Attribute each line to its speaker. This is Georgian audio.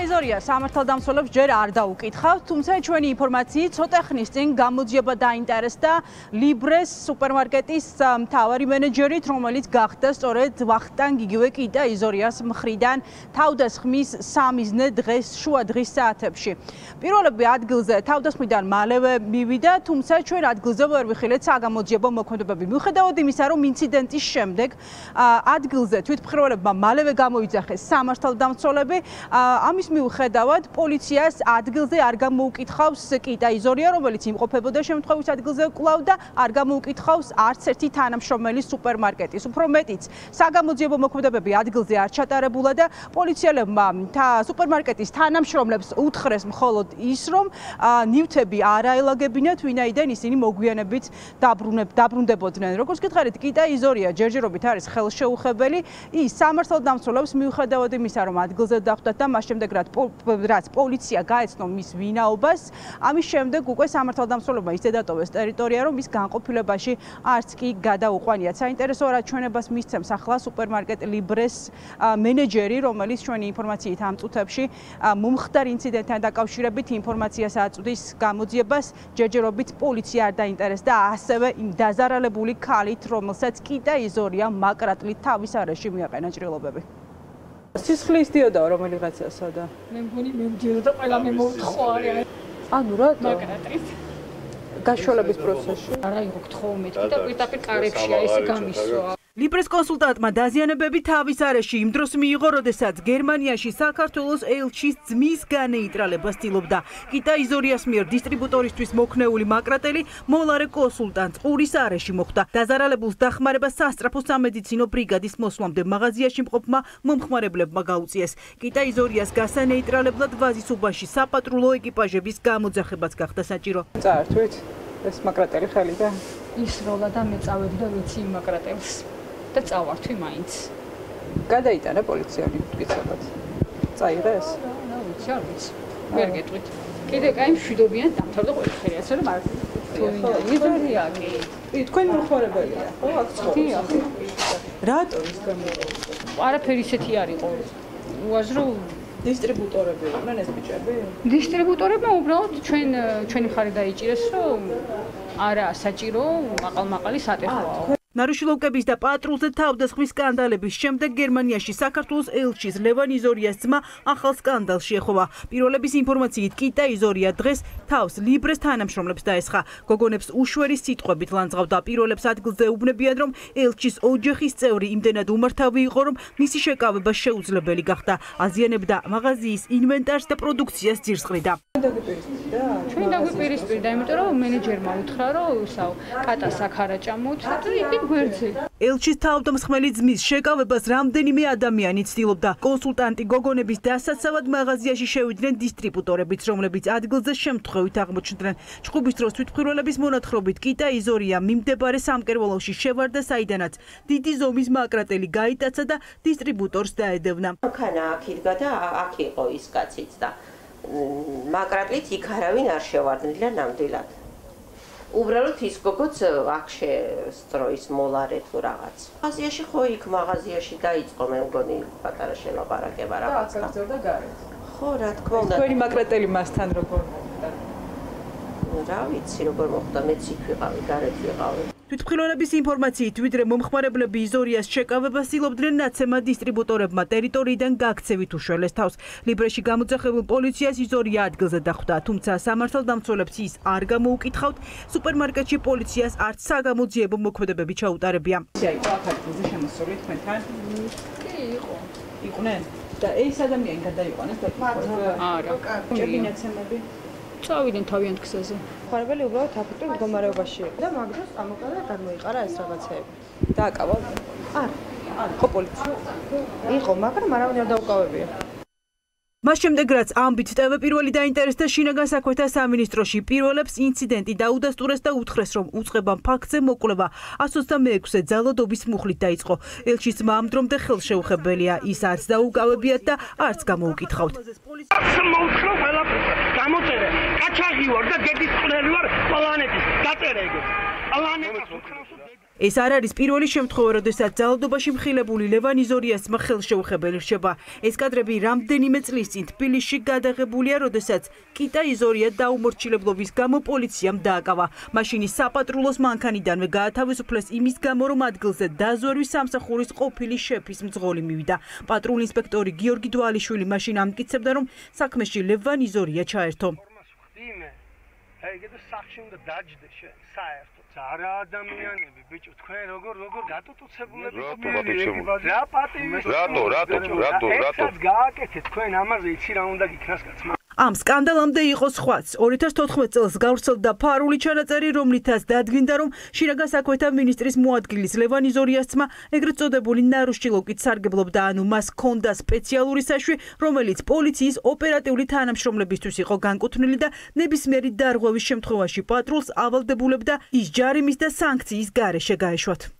Speaker 1: იზორია სამართალდამცველებს ჯერ არ დაუკითხავთ, თუმცა ჩვენი ინფორმაციით ცოტა ხნის წინ გამოძიება დაინტერესდა ლიბრეს სუპერმარკეტის მთავარი მენეჯერით, რომელიც გახდა სწორედ ვახტანგ იგივე კიდა იზორიას მხრიდან თავდასხმის სამიზნე დღეს შუა დღის საათებში. პირველები ადგილზე თავდასხმიდან მალევე მივიდა, თუმცა ჩვენ ადგილზე ვერ ვიხილეთ საგამოძიებო მოქმედებები. მიუხედავად იმისა, რომ ინციდენტის შემდეგ ადგილზე თვითმხრივლებმა მალევე გამოიძახეს სამართალდამცველები, ამის მიუხედავად პოლიციას ადგილზე არ გამოუკითხავს კიტა იზორია, რომელიც იმყოფებოდა შემთხვევის ადგილზე კლავ და არ გამოუკითხავს არც ერთი თანამშრომელი სუპერმარკეტის. უფრო მეტიც, საგამოძიებო მოქმედებები ადგილზე არ ჩატარებულა და პოლიციელებმა სუპერმარკეტის თანამშრომლებს უთხრეს მხოლოდ ის, რომ ნივთები არ აელაგებინათ, ვინაიდან ისინი მოგვიანებით დაბრუნებ დაბრუნდებოდნენ. როგორც გითხარით, კიტა იზორია ჯერჯერობით არის ხელშეუხებელი. ის სამართალდამცველებს მიუხედავად იმისა, რომ ადგილზე დახვდათ და მას შემდეგ რაც პოლიცია გაეცნო მის ვინაობას, ამის შემდეგ უკვე სამართალდამცველებმა ისე დატოვეს ტერიტორია, რომ მის განყოფილებაში არც კი გადაუყვანიათ. საინტერესოა რა ჩვენებას მისცემს ახლა სუპერმარკეტ ლიბრეს მენეჯერი, რომელიც ჩვენი ინფორმაციით ამ წუთებში მომხდარ ინციდენტთან დაკავშირებით ინფორმაციას აწვდის გამოძიებას, ჯერჯერობით პოლიცია არ დაინტერესდა ასევე იმ დაზარალებული ქალით, რომელსაც კიდე იზორია მაკრატლით თავის არეში მიაყენა ჭრილობები. სისხლის დიოდა რომელიღაცასა და
Speaker 2: მე მგონი მე მდიოდა ყველა მე მოვთხო არის
Speaker 1: ანუ რა
Speaker 2: მაგრატრის
Speaker 1: გაშოლების პროცესში?
Speaker 2: არა იყო გთხოვმეთ და პირდაპირ კარებში არის გამისვა
Speaker 1: ლიბრეს კონსულტანტმა დაზიანებები თავის არეში იმ დროს მიიღო, როდესაც გერმანიაში საქართველოს ელჩის ძმის განეიტრალება ცდილობდა. კიტა იზორიას მიერ დისტრიბუტორისთვის მოქნეული მაკრატელი მოლარე კონსულტანტ ყურის არეში მოხვდა. დაზარალებულს დახმარება სასტრაფო სამედიცინო ბრიგადის მოსვლამდე მაღაზიაში მყოფმა მომხმარებლებმა გაუწიეს. კიტა იზორიას გასანეიტრალებლად ვაზის უბანში საპატრულო ეკიპაჟების გამოძახებაც გახდა საჭირო.
Speaker 3: წაართვით ეს მაკრატელი ხელი და
Speaker 2: ის როლა და მე წავედი და ვიცი მაკრატელს. და წავართვი მაინც.
Speaker 3: გადაიტანა პოლიციანი მტკიცებად. წაიღეს?
Speaker 2: რა ვიცი, არ ვიცი. ვერ გეტყვით. კიდე კაი მშვიდობიან დამთავრდა ყველაფერი, ასე რომ არ იზოლია კი.
Speaker 3: კი, თქვენ მოხარებელია, ხო, აქ ცხოვრობთ. რატო ის გამოიყო?
Speaker 2: არაფერი ისეთი არისო. უაზრო
Speaker 3: დისტრიბუტორები იყვნენ ეს ბიჭები?
Speaker 2: დისტრიბუტორებმა უბრალოდ ჩვენ ჩვენი ხარი დაიჭირეს, რომ არა საჭირო მაყალ-მაყალი სატეხოა.
Speaker 1: ნარუშილოვკების და პატრულზე თავდასხმის სკანდალების შემდეგ გერმანიაში საქართველოს ელჩის ლევან იზორიას ძმა ახალ სკანდალში ეხოვა. პირველების ინფორმაციით კიტა იზორია დღეს თავს ლიბრეს თანამშრომლებს დაესხა. გოგონებს უშვერის სიტყვებით ლანძღავდა. პირველებს ადგილზე უბნებიან, რომ ელჩის ოჯახის წევრი იმდენად უმართავი იყო, რომ მისი შეკავება შეუძლებელი გახდა. აზიანებდა მაღაზიის ინვენტარს და პროდუქციას ძირსყრიდა.
Speaker 2: ჩვენ დაგვიპირისპირდა, იმიტომ რომ მენეჯერმა უთხრა, რომ ისაო კატას აქ არა ჭამოთ და იგი გვერდზე.
Speaker 1: ელჩის თავდამსხმელი ძმის შეკავებას რამდენიმე ადამიანი ცდილობდა. კონსულტანტი გოგონების დასაცავად მაღაზიაში შევიდნენ დისტრიბუტორებიც, რომლებიც ადგილზე შემთხვევით აღმოჩნდნენ. ჩხუბის დროს თვითმფრინველების მონათხრობით კიტა იზორია მიმდებარე სამკერვალოში შევარდა საიდანაც დიდი ზომის მაკრატელი გაიტაცა და დისტრიბუტორს დაედევნა.
Speaker 4: ხანა აქ იდგა და აქ იყო ის კაციც და მაკრატლით იქ არავინ არ შევარდნილა ნამდვილად. უბრალოდ ის გოგოც აქ შესწროის მოლარე თუ რაღაც. აზიაში ხო იქ მაღაზიაში დაიწყო მე მგონი პატარა შელაპარაკება რაღაც.
Speaker 3: და აქ გრძელდა გარეთ.
Speaker 4: ხო, რა თქმა უნდა.
Speaker 3: თქვენი მაკრეტელი მასთან როგორ
Speaker 4: რა ვიცი როგორ მოხდა მეც იქ ვიყავი გარეთ ვიყავი
Speaker 1: თვითმხილველების ინფორმაციით ვიდრე მომხმარებლები იზორიას შეკავებას ცდილობდნენ ნაცემა დისტრიბუტორებმა ტერიტორიიდან გაქცევით უშველეს თავს. ლიბრეში გამოძახებულ პოლიციას იზორია ადგილზე დახვდა თუმცა სამართალდამცველებს ის არ გამოუკითხავთ. სუპერმარკეტში პოლიციას არც საგამოძიებო მოქმედებები ჩაუტარებია.
Speaker 3: იყო აქ ადგილზე შემოსული თქვენთან?
Speaker 2: კი იყო.
Speaker 3: იყვნენ. და ეს ადამიანი გადაიყვანეს და
Speaker 2: არა.
Speaker 3: ჭებინაცემები
Speaker 2: წავიდნენ თავიანთ გზაზე.
Speaker 3: ხარებელი უბრალოდ აფექტურ მდგომარეობაში იყო და მაგ დროს ამოყარა და გამოიყარა ეს რაღაცეები. დააკავა? არ. არ, ხო პოლიცია. იყო, მაგრამ არავინ არ დაუკავებია.
Speaker 1: მას შემდეგ რაც ამბით ტევე პირველი დაინტერესდა შინაგან საქმეთა სამინისტროში პირველებს ინციდენტი დაუდასტურეს და უთხრეს რომ უცხებამ ფაქტზე მოკვლევა 126-ე ძალადობის მუხლით დაიწყო ელჩის მამდრომდე ხელშეუხებელია ის არც დაუკავებიათ და არც გამოუკითხავთ
Speaker 5: მოუთხრო ყველაფერს კაჩაღი ვარ და დედის ყნელი ვარ პლანეტის დაწერე ეგეც პლანეტას უკრავს
Speaker 1: ეს არ არის პირველი შემთხვევა, როდესაც ძალადობაში მხილებული ლევან იზორიას ხელშეუხებელი რჩება. ეს კადრები რამდენიმე წლის წინ თბილისში გადაღებულია, როდესაც კიტა იზორია დაუმორჩილებლობის გამო პოლიციამ დააკავა. მაშინ საპატრულოს მანქანიდანვე გაათავისუფლეს იმის გამო, რომ ადგილზე დაზვერვის სამსახურის ყოფილი შეფის მძღოლი მივიდა. პატრულ ინსპექტორი გიორგი დვალიშვილი მაშინ ამტკიცებდა, რომ საქმეში ლევან იზორია ჩაერთო.
Speaker 5: აი, ეგ და სახში უნდა დაჯდე შენ, საერთოდ. არა ადამიანები, ბიჭო, თქვენ როგორ როგორ გატუტუცებულები
Speaker 6: ხართ?
Speaker 5: რა პატივი?
Speaker 6: რატო, რატო, რატო, რატო?
Speaker 5: ეს გააკეთეთ თქვენ ამაზე იცი რა უნდა გიქნას კაცმა.
Speaker 1: ამ სკანდალამდე იყო სხვაც. 2014 წელს გავრცელდა ფარული ჩანაწერი, რომლითაც დადგინდა, რომ შინაგან საქმეთა მინისტრის მოადგილის ლევან იზორიას ძმა, ეგრეთ წოდებული ნარუშჩილოკით სარგებლობდა, ანუ მას ჰქონდა სპეციალური საშვი, რომელიც პოლიციის ოპერატიული თანამშრომლებისთვის იყო განკუთვნილი და ნებისმიერი დარღვევის შემთხვევაში პატრულს ავალდებულებდა ის ჯარიმის და სანქციის გარეშე გაეშვათ.